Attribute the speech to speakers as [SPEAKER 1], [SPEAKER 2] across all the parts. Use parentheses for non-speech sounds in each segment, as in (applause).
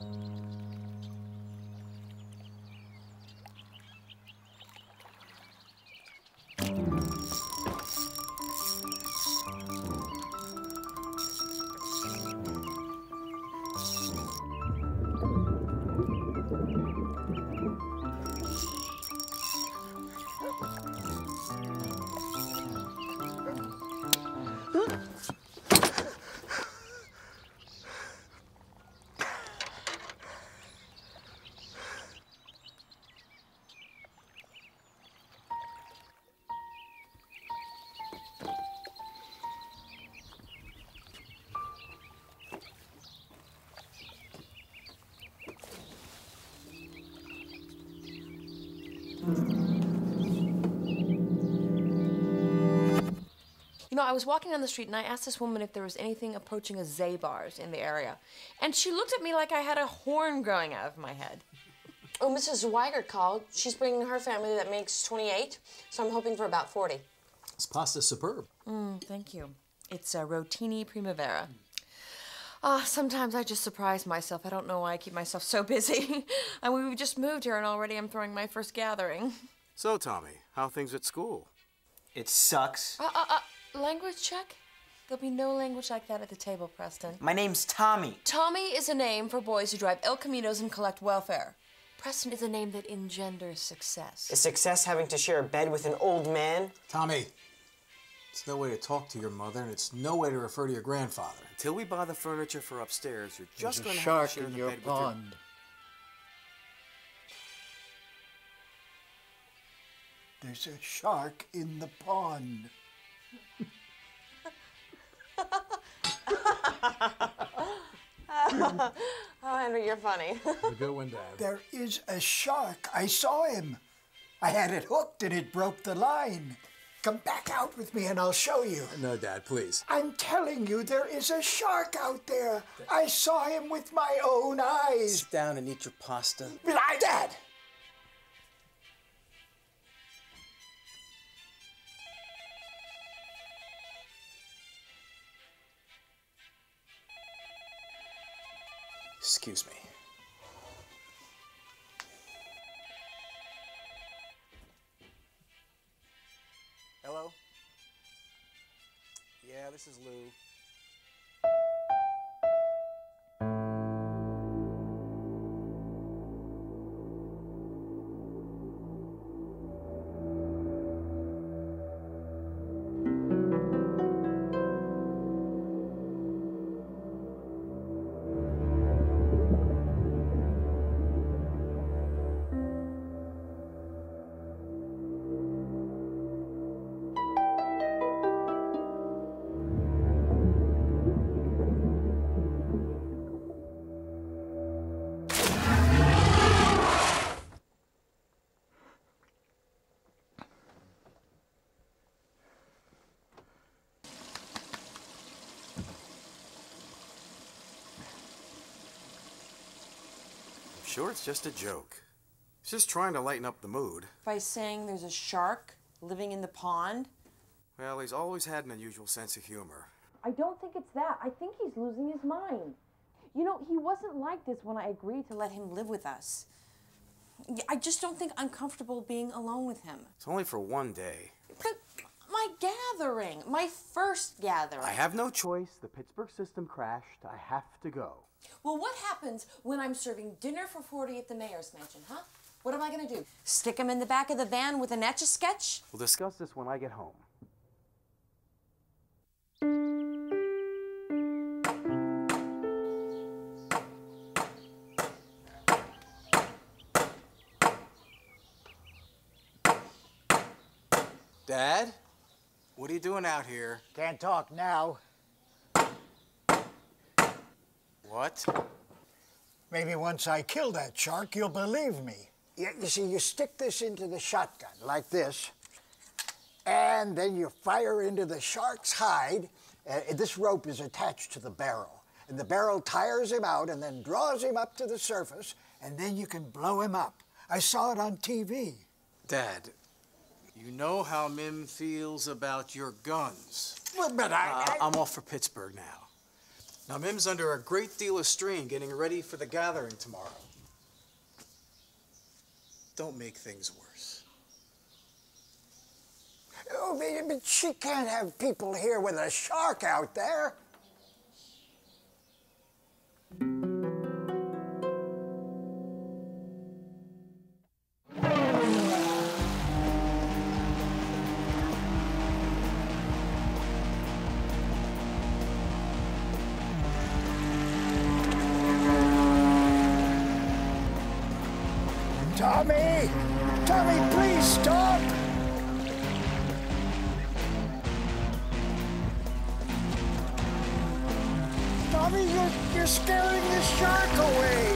[SPEAKER 1] Thank You know, I was walking down the street and I asked this woman if there was anything approaching a Zabar's in the area. And she looked at me like I had a horn growing out of my head.
[SPEAKER 2] Oh, Mrs. Weigert called. She's bringing her family that makes 28, so I'm hoping for about 40.
[SPEAKER 3] This pasta's superb.
[SPEAKER 1] Mm, thank you. It's a Rotini Primavera. Ah, sometimes I just surprise myself. I don't know why I keep myself so busy. (laughs) and we just moved here and already I'm throwing my first gathering.
[SPEAKER 4] So, Tommy, how are things at school?
[SPEAKER 5] It sucks.
[SPEAKER 1] Uh, uh, uh, language check? There'll be no language like that at the table, Preston.
[SPEAKER 5] My name's Tommy.
[SPEAKER 1] Tommy is a name for boys who drive El Caminos and collect welfare. Preston is a name that engenders success.
[SPEAKER 6] Is success having to share a bed with an old man?
[SPEAKER 3] Tommy, it's no way to talk to your mother, and it's no way to refer to your grandfather.
[SPEAKER 4] Until we buy the furniture for upstairs, you're just going to have
[SPEAKER 7] shark
[SPEAKER 4] to share
[SPEAKER 7] in
[SPEAKER 4] the
[SPEAKER 7] your
[SPEAKER 4] bed with your...
[SPEAKER 7] pond. There's a shark in the pond. (laughs)
[SPEAKER 2] oh, Henry, you're funny.
[SPEAKER 3] a good one, Dad.
[SPEAKER 7] There is a shark. I saw him. I had it hooked and it broke the line. Come back out with me and I'll show you.
[SPEAKER 3] No, Dad, please.
[SPEAKER 7] I'm telling you, there is a shark out there. I saw him with my own eyes.
[SPEAKER 3] Sit down and eat your pasta.
[SPEAKER 7] Lie, Dad!
[SPEAKER 3] Excuse me.
[SPEAKER 4] This is Lou. Sure it's just a joke. He's just trying to lighten up the mood.
[SPEAKER 1] By saying there's a shark living in the pond?
[SPEAKER 4] Well, he's always had an unusual sense of humor.
[SPEAKER 1] I don't think it's that. I think he's losing his mind. You know, he wasn't like this when I agreed to let him live with us. I just don't think I'm comfortable being alone with him.
[SPEAKER 4] It's only for one day.
[SPEAKER 1] But my gathering, my first gathering.
[SPEAKER 4] I have no choice. The Pittsburgh system crashed. I have to go.
[SPEAKER 1] Well, what happens when I'm serving dinner for 40 at the mayor's mansion, huh? What am I gonna do? Stick him in the back of the van with an etch a sketch?
[SPEAKER 4] We'll discuss this when I get home.
[SPEAKER 3] Dad? What are you doing out here?
[SPEAKER 7] Can't talk now.
[SPEAKER 3] What?
[SPEAKER 7] Maybe once I kill that shark, you'll believe me. You, you see, you stick this into the shotgun like this, and then you fire into the shark's hide. Uh, this rope is attached to the barrel, and the barrel tires him out and then draws him up to the surface, and then you can blow him up. I saw it on TV.
[SPEAKER 3] Dad, you know how Mim feels about your guns.
[SPEAKER 7] Well, but I,
[SPEAKER 3] Uh,
[SPEAKER 7] I-
[SPEAKER 3] I'm off for Pittsburgh now. Now, Mim's under a great deal of strain getting ready for the gathering tomorrow. Don't make things worse.
[SPEAKER 7] Oh, but- but she can't have people here with a shark out there. Tommy! Tommy, please stop! Tommy, you're, you're scaring the shark away!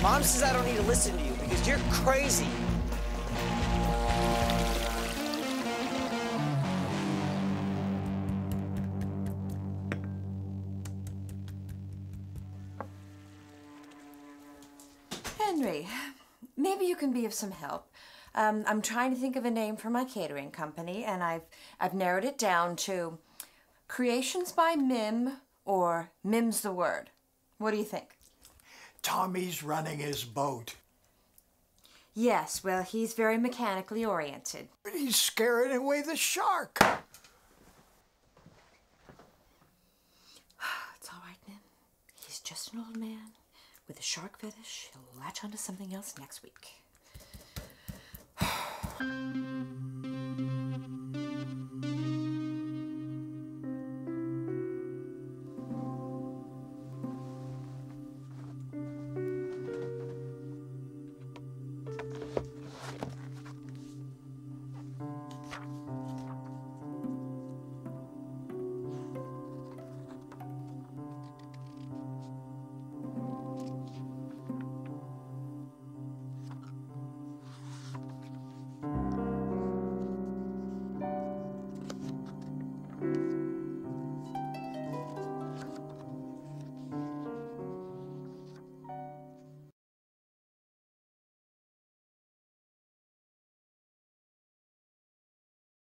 [SPEAKER 6] Mom says I don't need to listen to you because you're crazy.
[SPEAKER 1] Maybe you can be of some help. Um, I'm trying to think of a name for my catering company, and I've I've narrowed it down to Creations by Mim or Mim's the word. What do you think?
[SPEAKER 7] Tommy's running his boat,
[SPEAKER 1] Yes, well, he's very mechanically oriented.
[SPEAKER 7] but he's scaring away the shark. (sighs)
[SPEAKER 1] It's all right, Mim. He's just an old man with a shark fetish. He'll latch onto something else next week. はあ